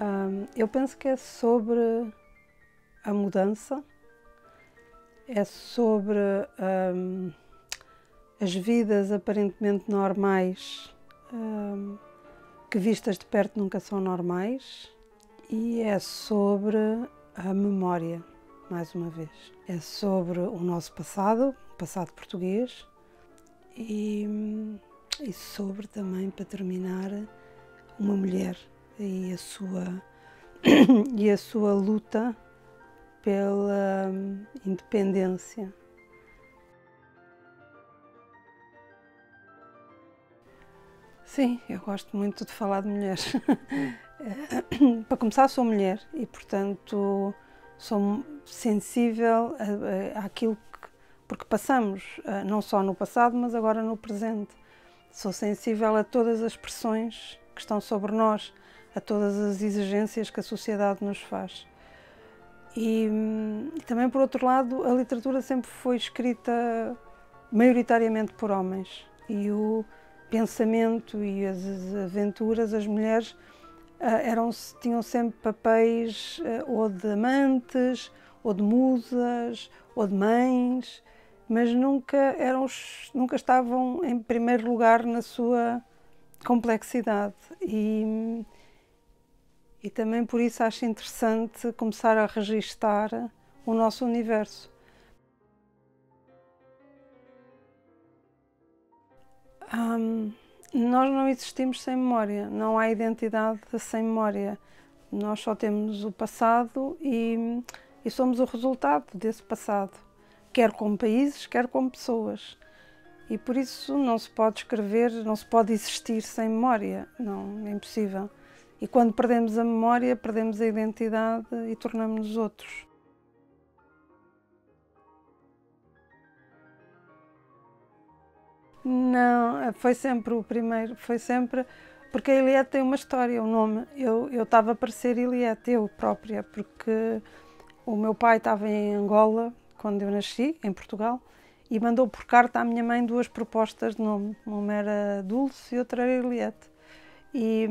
Um, eu penso que é sobre a mudança, é sobre um, as vidas aparentemente normais um, que vistas de perto nunca são normais e é sobre a memória, mais uma vez. É sobre o nosso passado, o passado português e, e sobre também, para terminar, uma mulher e a sua, e a sua luta pela hum, independência. Sim, eu gosto muito de falar de mulheres. Para começar, sou mulher e, portanto, sou sensível àquilo que, porque passamos, eh, não só no passado, mas agora no presente. Sou sensível a todas as pressões que estão sobre nós, a todas as exigências que a sociedade nos faz. E, e, também, por outro lado, a literatura sempre foi escrita maioritariamente por homens e o pensamento e as aventuras, as mulheres uh, eram, tinham sempre papéis uh, ou de amantes, ou de musas, ou de mães, mas nunca, eram, nunca estavam em primeiro lugar na sua complexidade. E, e também por isso acho interessante começar a registar o nosso universo. Um, nós não existimos sem memória, não há identidade sem memória. Nós só temos o passado e, e somos o resultado desse passado, quer como países, quer como pessoas. E por isso não se pode escrever, não se pode existir sem memória, não, é impossível. E quando perdemos a memória, perdemos a identidade e tornamos-nos outros. Não, foi sempre o primeiro, foi sempre porque a Iliette tem uma história, um nome. Eu eu estava para ser Iliette, eu própria, porque o meu pai estava em Angola quando eu nasci, em Portugal, e mandou por carta à minha mãe duas propostas de nome. Uma era Dulce e outra era Iliette. E,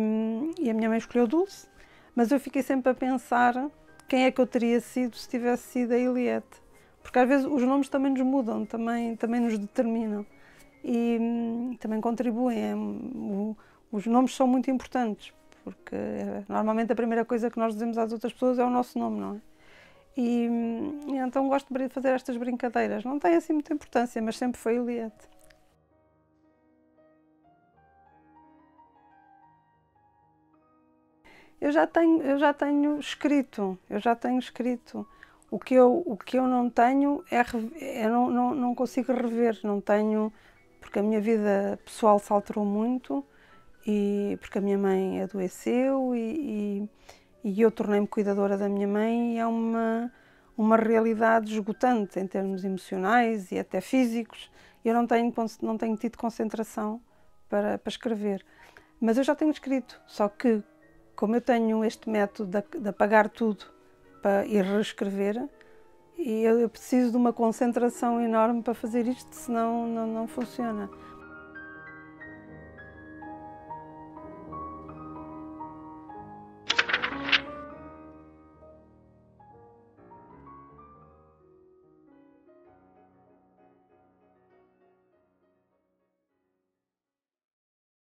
e a minha mãe escolheu Dulce, mas eu fiquei sempre a pensar quem é que eu teria sido se tivesse sido a Iliette. Porque às vezes os nomes também nos mudam, também, também nos determinam e hum, também contribuem. É, o, os nomes são muito importantes, porque é, normalmente a primeira coisa que nós dizemos às outras pessoas é o nosso nome, não é? E, hum, então gosto de fazer estas brincadeiras. Não tem assim muita importância, mas sempre foi Eliette. Eu já tenho, eu já tenho escrito, eu já tenho escrito. O que eu, o que eu não tenho é, eu não, não, não consigo rever, não tenho, porque a minha vida pessoal se alterou muito e porque a minha mãe adoeceu e, e, e eu tornei-me cuidadora da minha mãe e é uma, uma realidade esgotante em termos emocionais e até físicos. Eu não tenho, não tenho tido concentração para, para escrever. Mas eu já tenho escrito, só que como eu tenho este método de, de apagar tudo para ir reescrever, e eu, eu preciso de uma concentração enorme para fazer isto, senão não, não funciona.